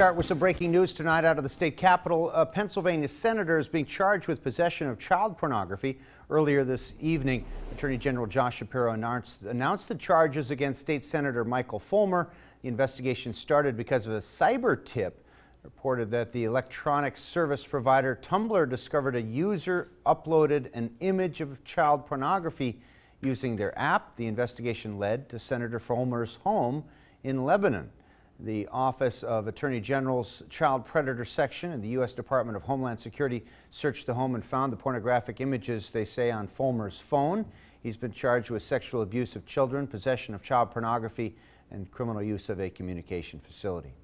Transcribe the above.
Start with some breaking news tonight out of the state capitol. A Pennsylvania senator is being charged with possession of child pornography. Earlier this evening, Attorney General Josh Shapiro announced, announced the charges against State Senator Michael Folmer. The investigation started because of a cyber tip reported that the electronic service provider Tumblr discovered a user uploaded an image of child pornography using their app. The investigation led to Senator Folmer's home in Lebanon. The Office of Attorney General's Child Predator Section in the U.S. Department of Homeland Security searched the home and found the pornographic images, they say, on Folmer's phone. He's been charged with sexual abuse of children, possession of child pornography, and criminal use of a communication facility.